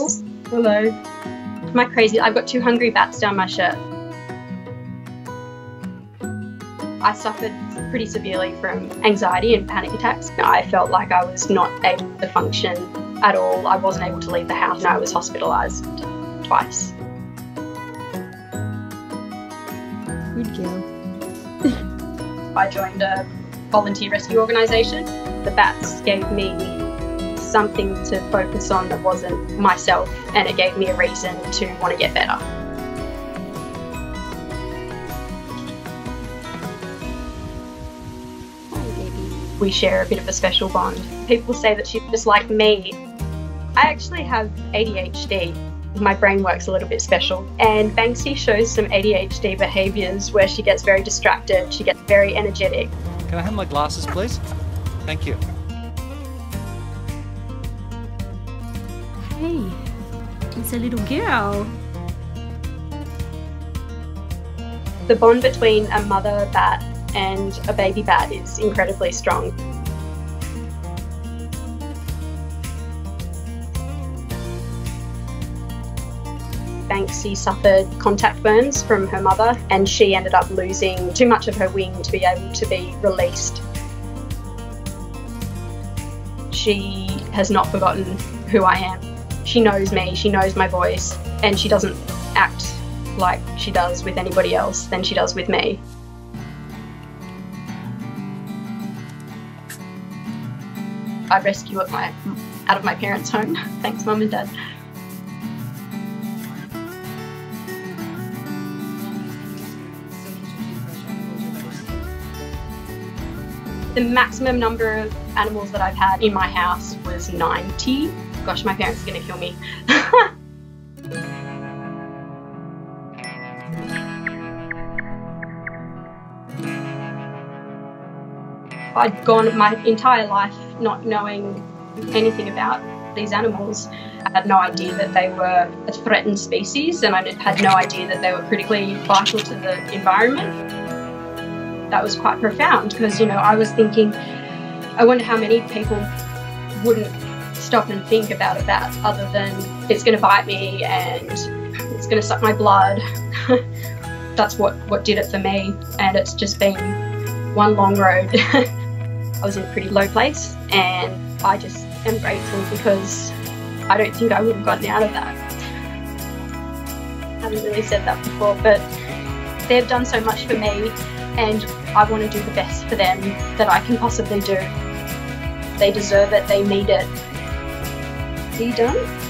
Oh, hello. Am I crazy? I've got two hungry bats down my shirt. I suffered pretty severely from anxiety and panic attacks. I felt like I was not able to function at all. I wasn't able to leave the house and I was hospitalised twice. Good girl. I joined a volunteer rescue organisation. The bats gave me something to focus on that wasn't myself and it gave me a reason to want to get better. We share a bit of a special bond. People say that she's just like me. I actually have ADHD. My brain works a little bit special. And Banksy shows some ADHD behaviours where she gets very distracted, she gets very energetic. Can I have my glasses, please? Thank you. Hey, it's a little girl. The bond between a mother bat and a baby bat is incredibly strong. Banksy suffered contact burns from her mother, and she ended up losing too much of her wing to be able to be released. She has not forgotten who I am. She knows me, she knows my voice, and she doesn't act like she does with anybody else than she does with me. I rescue at my out of my parents' home. Thanks, mum and dad. The maximum number of animals that I've had in my house was 90. Gosh, my parents are gonna kill me. I'd gone my entire life not knowing anything about these animals. I had no idea that they were a threatened species, and I had no idea that they were critically vital to the environment. That was quite profound because, you know, I was thinking, I wonder how many people wouldn't stop and think about a bat other than it's going to bite me and it's going to suck my blood. That's what, what did it for me, and it's just been one long road. I was in a pretty low place, and I just am grateful because I don't think I would have gotten out of that. I haven't really said that before, but they've done so much for me, and I want to do the best for them that I can possibly do. They deserve it, they need it. Are you done?